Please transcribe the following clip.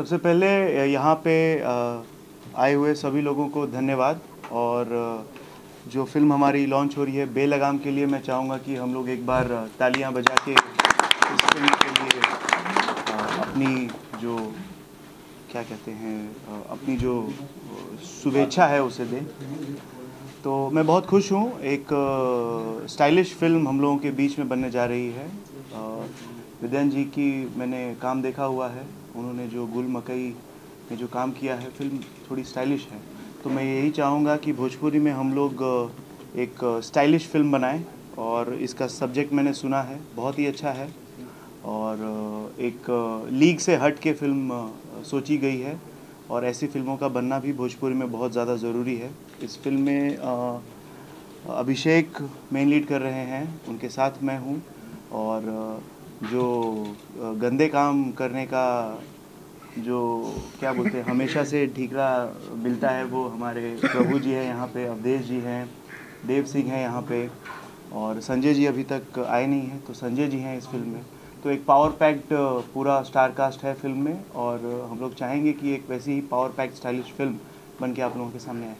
सबसे पहले यहाँ पे आए हुए सभी लोगों को धन्यवाद और जो फ़िल्म हमारी लॉन्च हो रही है, बेलगाम के लिए मैं चाहूँगा कि हम लोग एक बार तालियाँ बजा के इस फ़िल्म के लिए अपनी जो, क्या कहते हैं अपनी जो शुभेच्छा है उसे दें। तो मैं बहुत खुश हूँ, एक स्टाइलिश फ़िल्म हम लोगों के बीच में बनने जा रही है। विद्यान जी की मैंने काम देखा हुआ है। उन्होंने जो गुल मकई में जो काम किया है, फ़िल्म थोड़ी स्टाइलिश है। तो मैं यही चाहूँगा कि भोजपुरी में हम लोग एक स्टाइलिश फ़िल्म बनाएँ और इसका सब्जेक्ट मैंने सुना है, बहुत ही अच्छा है। और एक लीग से हट के फ़िल्म सोची गई है और ऐसी फ़िल्मों का बनना भी भोजपुरी में बहुत ज़्यादा ज़रूरी है। इस फ़िल्म में अभिषेक मेन लीड कर रहे हैं, उनके साथ मैं हूँ। और जो गंदे काम करने का जो, क्या बोलते हैं, हमेशा से ठीकरा मिलता है वो हमारे प्रभु जी हैं यहाँ पे, अवधेश जी हैं, देव सिंह हैं यहाँ पे, और संजय जी अभी तक आए नहीं हैं तो संजय जी हैं इस फ़िल्म में। तो एक पावर पैक्ड पूरा स्टार कास्ट है फ़िल्म में, और हम लोग चाहेंगे कि एक वैसी ही पावर पैक्ड स्टाइलिश फ़िल्म बन के आप लोगों के सामने आए।